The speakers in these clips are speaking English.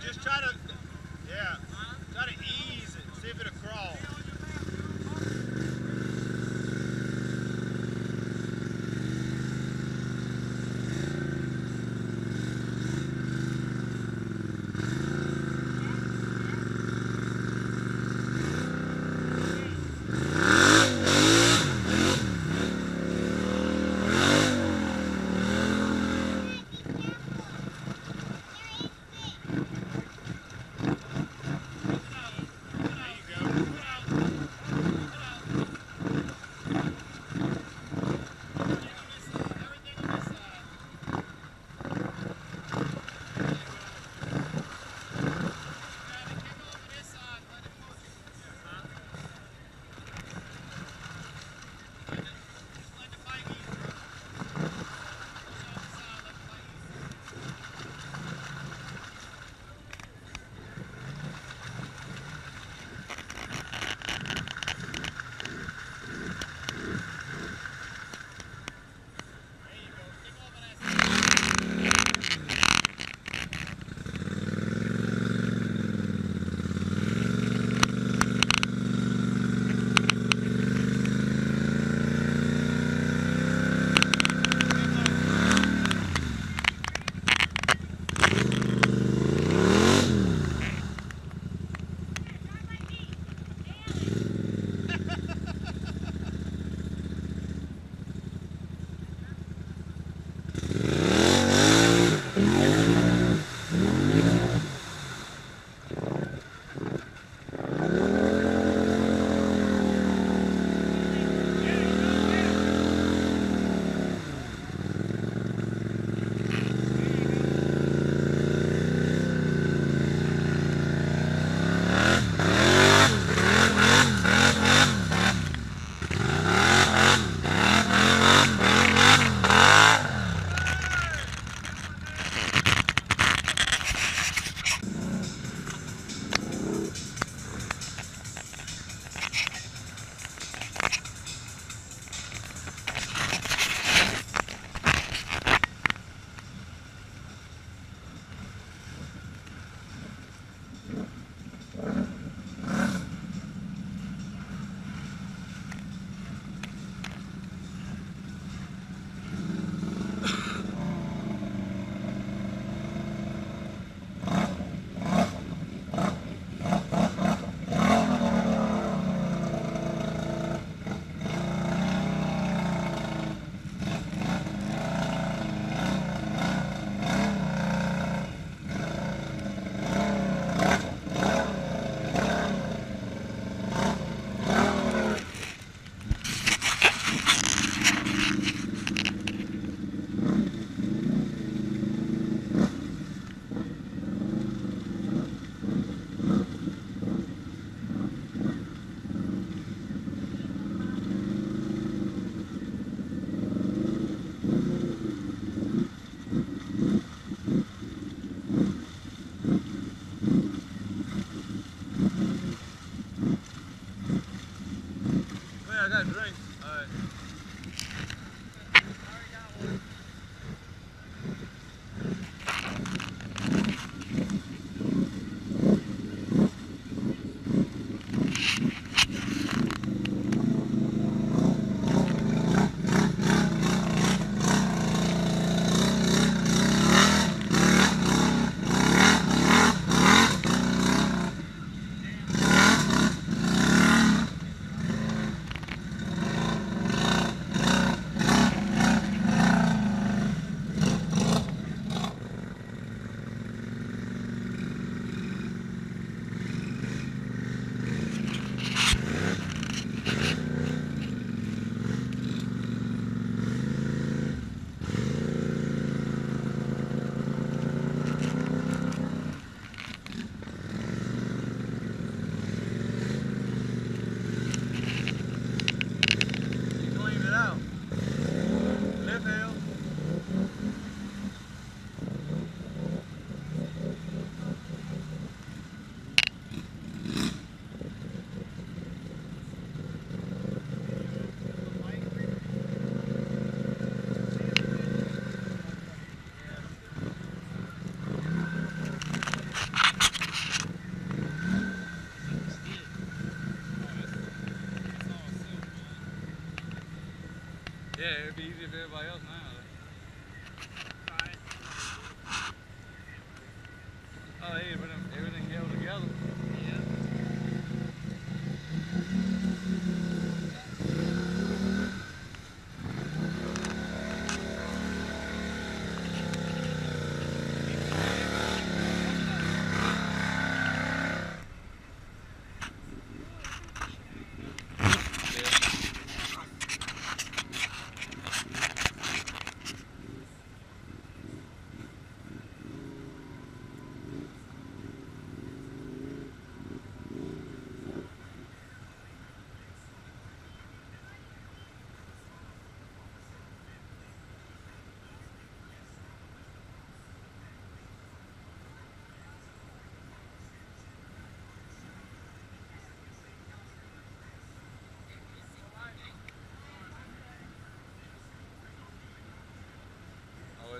just try to, yeah, try to ease it, see if it'll crawl. did there by us.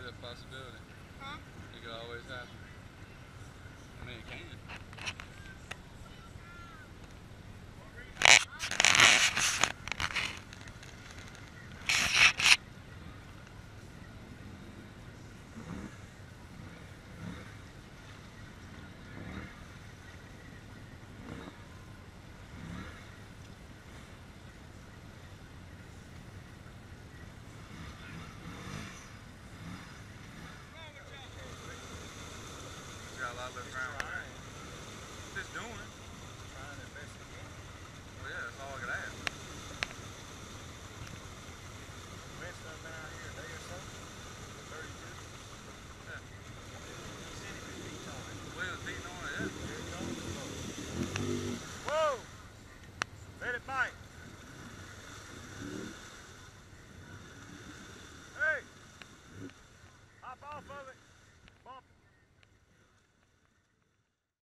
a possibility. Huh? It could always happen. I mean, it can. I look around. Just doing.